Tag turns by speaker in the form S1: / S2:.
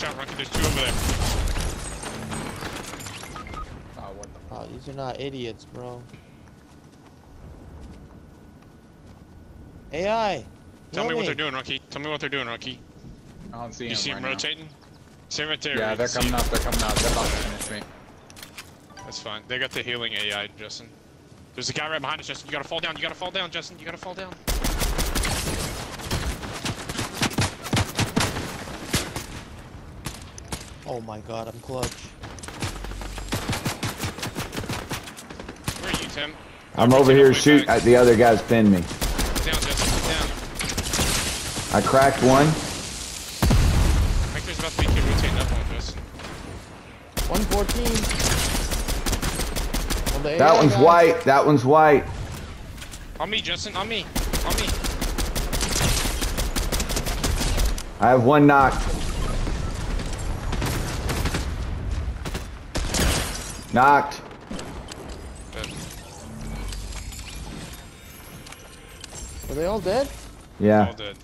S1: Watch out, Rocky. There's two over there.
S2: Oh, what the
S3: Oh, these are not idiots, bro. AI.
S1: Tell
S3: heal
S1: me what they're doing, Rocky. Tell me what they're doing, Rocky.
S2: I don't see
S1: You
S2: him
S1: see
S2: right
S1: him rotating? See him right there.
S2: Yeah, they're coming
S1: see-
S2: up. They're coming up. They're about to finish me.
S1: That's fine. They got the healing AI, Justin. There's a guy right behind us, Justin. You gotta fall down. You gotta fall down, Justin. You gotta fall down.
S3: Oh my god, I'm clutch.
S1: Where are you, Tim?
S4: I'm
S1: Okay,
S4: over here
S1: way
S4: shoot.
S1: back.
S4: uh, The other guys pinned me.
S1: Down, Justin. Down.
S4: I cracked one.
S1: I think there's about to be kid rotating up on Justin.
S3: 114. On the
S4: That one's
S3: guy.
S4: white. That one's white.
S1: On me, Justin. On me. On me.
S4: I have one knocked. Knocked.
S1: Good.
S3: Are they all dead?
S4: Yeah.
S1: All dead.